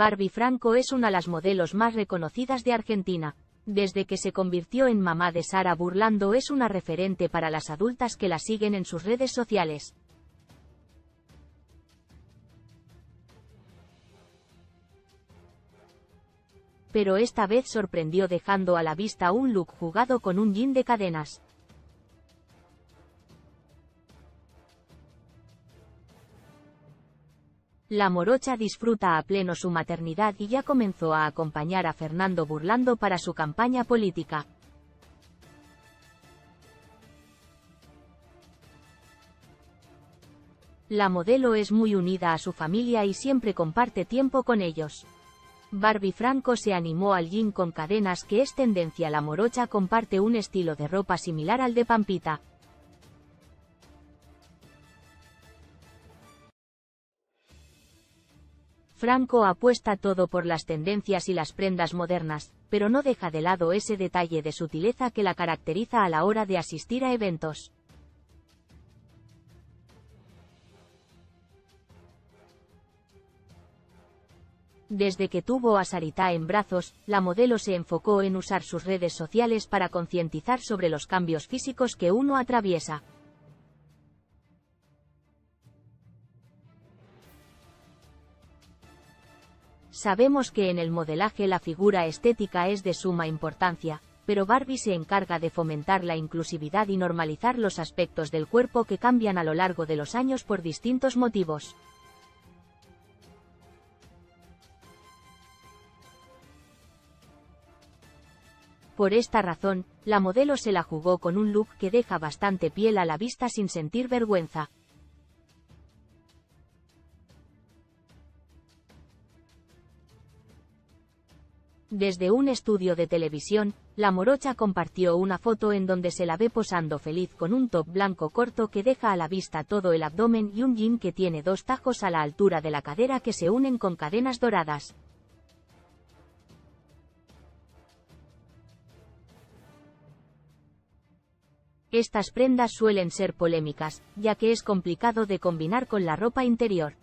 Barbie Franco es una de las modelos más reconocidas de Argentina. Desde que se convirtió en mamá de Sara Burlando es una referente para las adultas que la siguen en sus redes sociales. Pero esta vez sorprendió dejando a la vista un look jugado con un jean de cadenas. La morocha disfruta a pleno su maternidad y ya comenzó a acompañar a Fernando Burlando para su campaña política. La modelo es muy unida a su familia y siempre comparte tiempo con ellos. Barbie Franco se animó al jean con cadenas que es tendencia la morocha comparte un estilo de ropa similar al de Pampita. Franco apuesta todo por las tendencias y las prendas modernas, pero no deja de lado ese detalle de sutileza que la caracteriza a la hora de asistir a eventos. Desde que tuvo a Sarita en brazos, la modelo se enfocó en usar sus redes sociales para concientizar sobre los cambios físicos que uno atraviesa. Sabemos que en el modelaje la figura estética es de suma importancia, pero Barbie se encarga de fomentar la inclusividad y normalizar los aspectos del cuerpo que cambian a lo largo de los años por distintos motivos. Por esta razón, la modelo se la jugó con un look que deja bastante piel a la vista sin sentir vergüenza. Desde un estudio de televisión, la morocha compartió una foto en donde se la ve posando feliz con un top blanco corto que deja a la vista todo el abdomen y un jean que tiene dos tajos a la altura de la cadera que se unen con cadenas doradas. Estas prendas suelen ser polémicas, ya que es complicado de combinar con la ropa interior.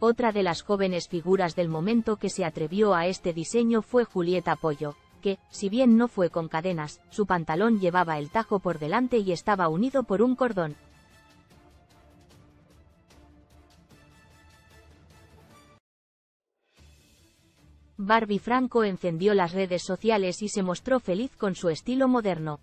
Otra de las jóvenes figuras del momento que se atrevió a este diseño fue Julieta Pollo, que, si bien no fue con cadenas, su pantalón llevaba el tajo por delante y estaba unido por un cordón. Barbie Franco encendió las redes sociales y se mostró feliz con su estilo moderno.